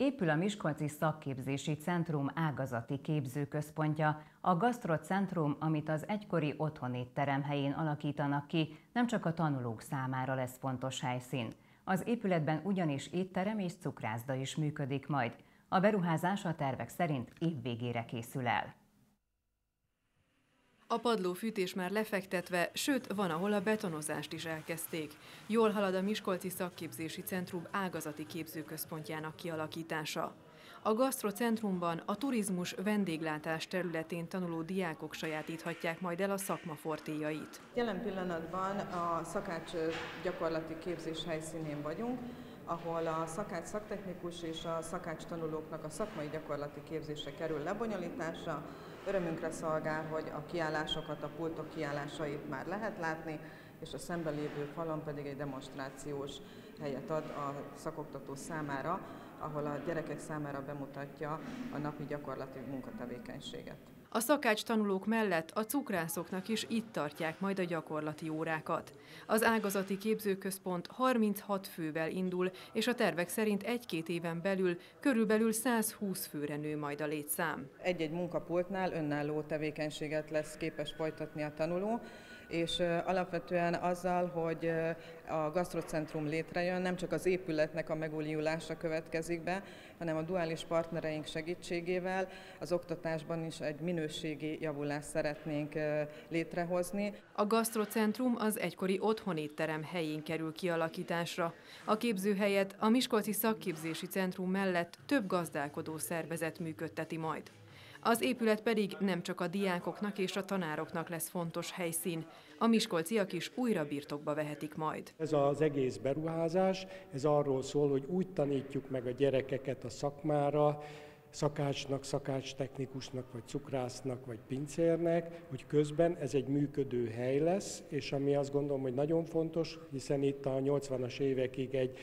Épül a Miskolci Szakképzési Centrum ágazati képzőközpontja, a Gasztrocentrum, amit az egykori otthonétterem helyén alakítanak ki, nem csak a tanulók számára lesz fontos helyszín. Az épületben ugyanis étterem és cukrászda is működik majd. A beruházás a tervek szerint évvégére készül el. A padlófűtés már lefektetve, sőt, van, ahol a betonozást is elkezdték. Jól halad a Miskolci Szakképzési Centrum ágazati képzőközpontjának kialakítása. A gasztrocentrumban a turizmus vendéglátás területén tanuló diákok sajátíthatják majd el a szakma fortéjait. Jelen pillanatban a szakács gyakorlati képzés helyszínén vagyunk, ahol a szakács szaktechnikus és a szakács tanulóknak a szakmai gyakorlati képzése kerül lebonyolításra. Örömünkre szolgál, hogy a kiállásokat, a pultok kiállásait már lehet látni, és a szemben lévő falon pedig egy demonstrációs helyet ad a szakoktató számára, ahol a gyerekek számára bemutatja a napi gyakorlati munkatevékenységet. A szakács tanulók mellett a cukrászoknak is itt tartják majd a gyakorlati órákat. Az ágazati képzőközpont 36 fővel indul, és a tervek szerint egy-két éven belül körülbelül 120 főre nő majd a létszám. Egy-egy munkapultnál önálló tevékenységet lesz képes folytatni a tanuló, és alapvetően azzal, hogy a gasztrocentrum létrejön, nem csak az épületnek a megújulása következik be, hanem a duális partnereink segítségével az oktatásban is egy minőségi javulást szeretnénk létrehozni. A gasztrocentrum az egykori otthonétterem helyén kerül kialakításra. A képzőhelyet a Miskolci Szakképzési Centrum mellett több gazdálkodó szervezet működteti majd. Az épület pedig nem csak a diákoknak és a tanároknak lesz fontos helyszín. A miskolciak is újra birtokba vehetik majd. Ez az egész beruházás, ez arról szól, hogy úgy tanítjuk meg a gyerekeket a szakmára, szakácsnak, szakácstechnikusnak, vagy cukrásznak, vagy pincérnek, hogy közben ez egy működő hely lesz, és ami azt gondolom, hogy nagyon fontos, hiszen itt a 80-as évekig egy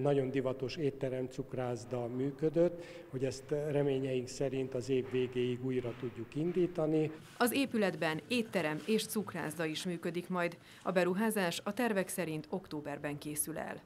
nagyon divatos étterem cukrászda működött, hogy ezt reményeink szerint az év végéig újra tudjuk indítani. Az épületben étterem és cukrászda is működik majd. A beruházás a tervek szerint októberben készül el.